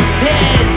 heads